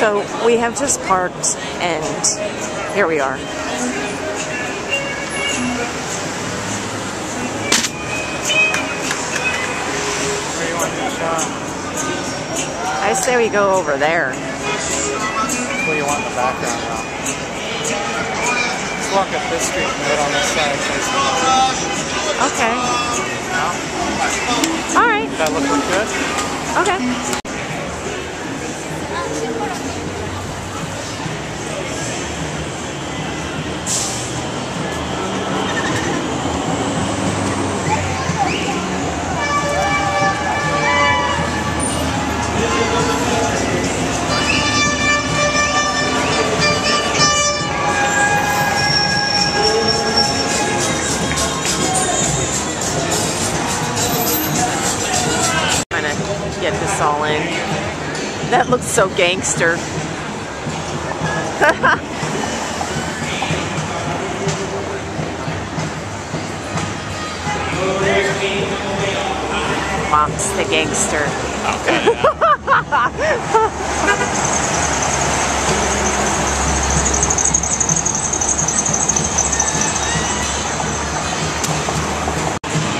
So we have just parked and here we are. Where do you want to shot? I say we go over there. What do you want in the background now? Let's walk up this street and go on this side. Okay. All right. that look good? Okay. That looks so gangster. Mom's the gangster.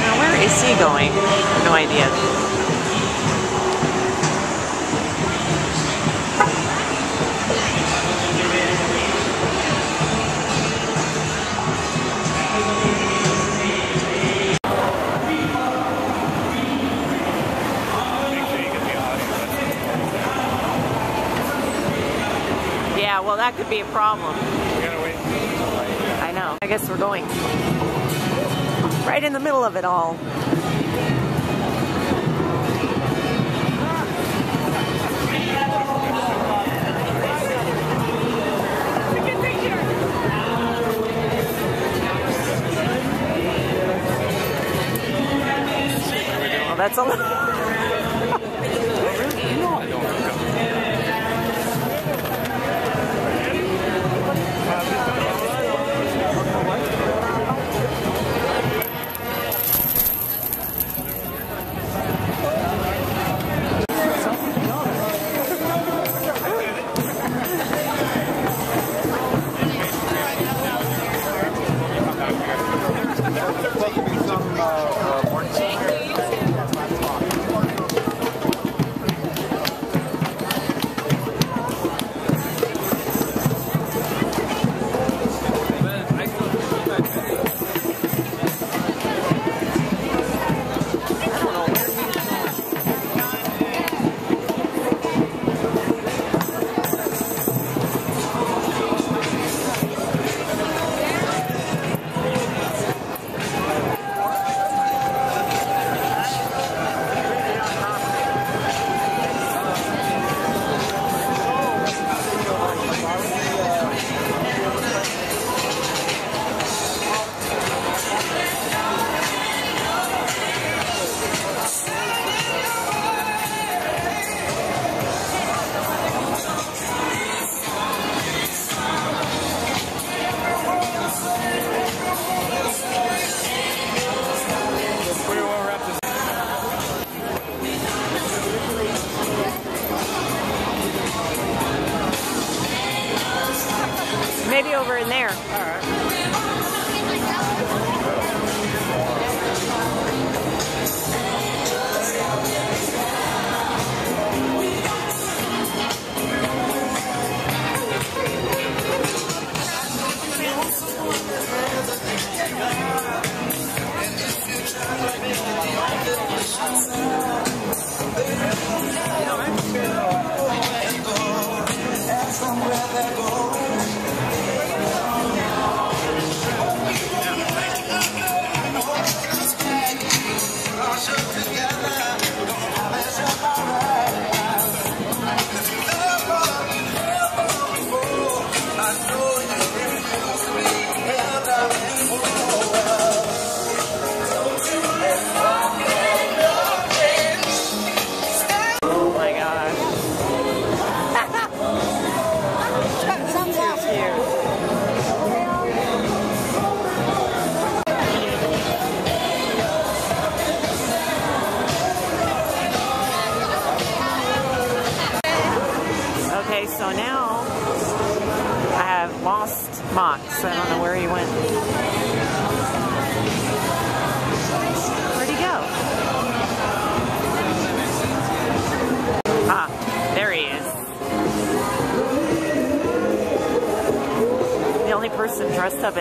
Now, where is he going? No idea. That could be a problem. We gotta wait. I know. I guess we're going right in the middle of it all. That's a lot.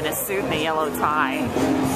A suit and a yellow tie.